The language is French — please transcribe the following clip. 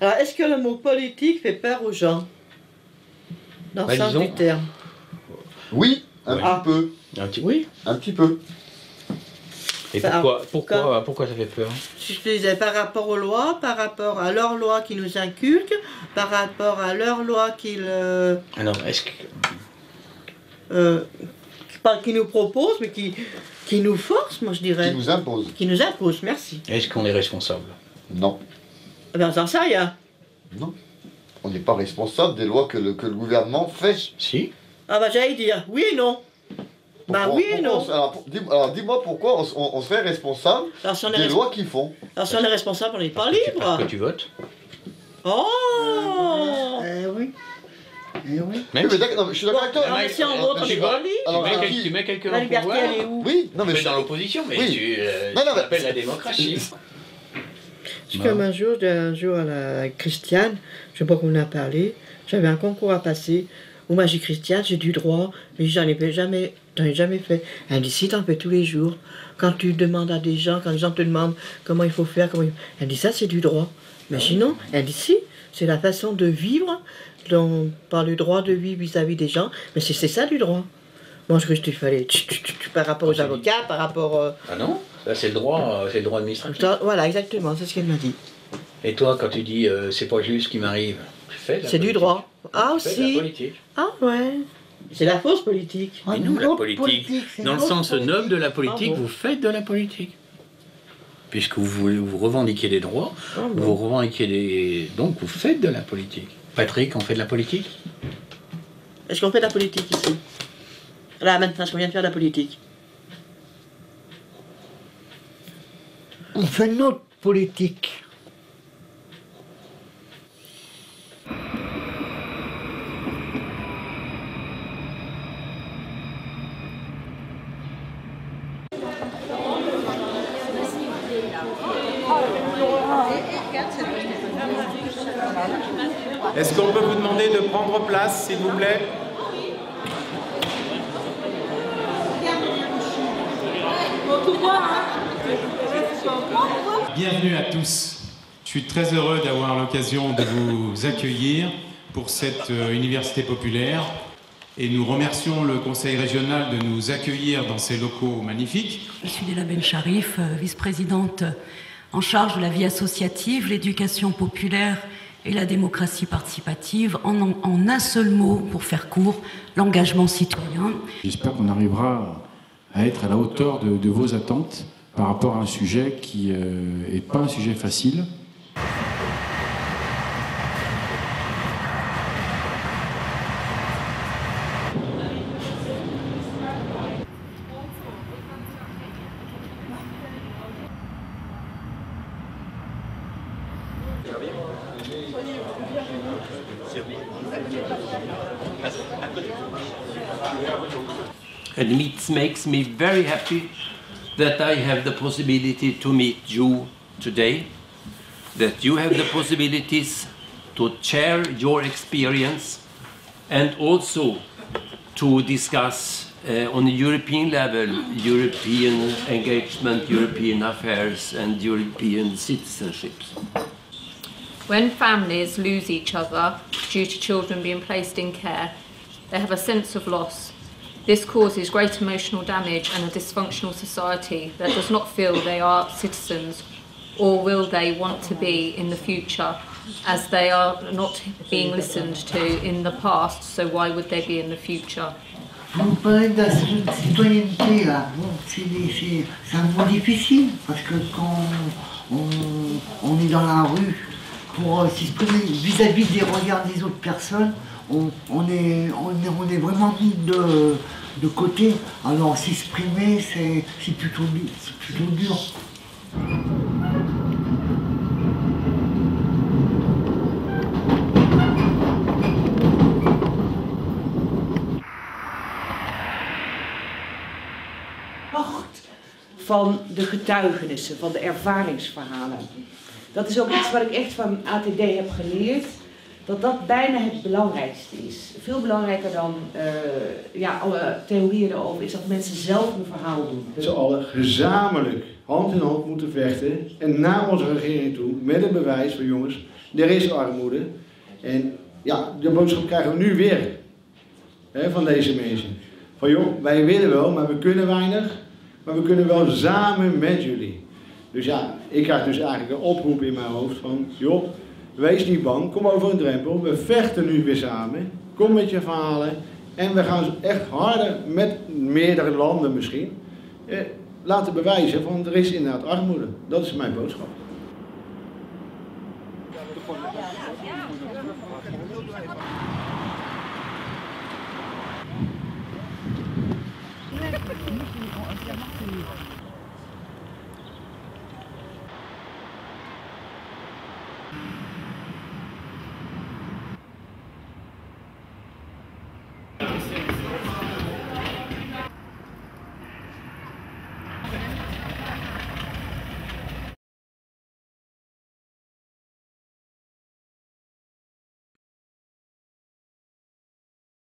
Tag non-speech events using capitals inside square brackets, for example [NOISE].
Alors, est-ce que le mot politique fait peur aux gens Dans Bah, le sens disons- du terme? Oui, un Ouais. petit peu. Un petit- Oui. Un petit peu. Et Enfin, pourquoi, pourquoi, pourquoi ça fait peur? Si je te disais par rapport aux lois, par rapport à leurs lois qui nous inculquent, par rapport à leurs lois qu'ils euh, Alors, est-ce que. euh, pas qui nous proposent, mais qui, qui nous forcent, moi je dirais. Qui nous impose. Qui nous imposent, merci. Est-ce qu'on est responsable? Non. Eh Ben, j'en sais rien. Non. On n'est pas responsable des lois que le, que le gouvernement fait. Si. Ah bah j'allais dire oui et non. Bah Pourquoi- oui et non. on alors, pour- dis- alors, dis-moi pourquoi on, se- on- on serait responsable Alors si on est, des lois qu'ils font. alors, si on est responsable, on n'est pas Parce libre. que tu votes Oh Eh oui. Eh oui. Mais non, mais je suis d'accord avec toi. Non, mais si on vote, on tu n'est pas libre. tu Alors, mets, alors, quel- qui- tu mets quelqu'un La au liberté, pouvoir. elle est où Oui, non, mais Tu es je- dans l'opposition, mais Oui. tu euh, Non, non, ça mais- s'appelle la démocratie. [LAUGHS] C'est comme un jour, un jour à la Christiane, je sais pas qu'on a parlé, j'avais un concours à passer. Où moi j'ai Christiane, j'ai du droit, mais j'en ai jamais, j'en ai jamais fait. Elle dit si t'en fais tous les jours. Quand tu demandes à des gens, quand les gens te demandent comment il faut faire, comment il- elle dit ça c'est du droit. Mais sinon, elle dit si, c'est la façon de vivre, dont, par le droit de vivre vis-à-vis des gens, mais c'est ça du droit. Moi je crois qu'il fallait tch, tch, tch, tch, par rapport aux avocats, par rapport. euh, Ah non? Ça, c'est le droit, euh, c'est le droit administratif. voilà, exactement, c'est ce qu'elle m'a dit. Et toi, quand tu dis euh, c'est pas juste ce qui m'arrive, tu fais C'est du droit. Ah Tu fais de la aussi. politique. Ah ouais. C'est la fausse politique. Ah, nous, une la politique, dans le sens politique. noble de la politique, Ah vous faites de la politique. Puisque vous, voulez- vous revendiquez des droits, Ah vous revendiquez des... Donc vous faites de la politique. Patrick, on fait de la politique? Est-ce qu'on fait de la politique ici? Là maintenant, est-ce qu'on vient de faire de la politique? On fait notre politique. Est-ce qu'on peut vous demander de prendre place, s'il vous plaît? Bienvenue à tous. Je suis très heureux d'avoir l'occasion de vous accueillir pour cette euh, université populaire et nous remercions le Conseil régional de nous accueillir dans ces locaux magnifiques. Je suis Léla Bencharif, euh, vice-présidente en charge de la vie associative, l'éducation populaire et la démocratie participative. En, en un seul mot, pour faire court, l'engagement citoyen. J'espère qu'on arrivera à être à la hauteur de, de vos attentes par rapport à un sujet qui n'est pas un sujet facile. And it makes me very happy that I have the possibility to meet you today, that you have the possibilities to share your experience and also to discuss uh, on a European level European engagement, European affairs, and European citizenships. When families lose each other due to children being placed in care, they have a sense of loss. This causes great emotional damage and a dysfunctional society that does not feel they are citizens or will they want to be in the future as they are not being listened to in the past, so why would they be in the future? Vous parlez de la citoyenneté, là. C'est un mot difficile, parce que quand on, on est dans la rue pour euh, s'exprimer vis-à-vis des regards des autres personnes, on, on est, on, on est vraiment mis de, de côté. Alors s'exprimer, c'est plutôt, plutôt dur. van de getuigenissen, van de ervaringsverhalen. Dat is ook iets wat ik echt van ATD heb geleerd. Dat dat bijna het belangrijkste is. Veel belangrijker dan eh, ja, alle theorieën erover is dat mensen zelf een verhaal doen. Met z'n allen gezamenlijk hand in hand moeten vechten en naar onze regering toe met het bewijs van jongens, er is armoede. En ja, de boodschap krijgen we nu weer hè, van deze mensen. Van joh, wij willen wel, maar we kunnen weinig, maar we kunnen wel samen met jullie. Dus ja, ik krijg dus eigenlijk een oproep in mijn hoofd van joh, wees niet bang, kom over een drempel, we vechten nu weer samen, kom met je verhalen en we gaan echt harder met meerdere landen misschien eh, laten bewijzen van er is inderdaad armoede. Dat is mijn boodschap.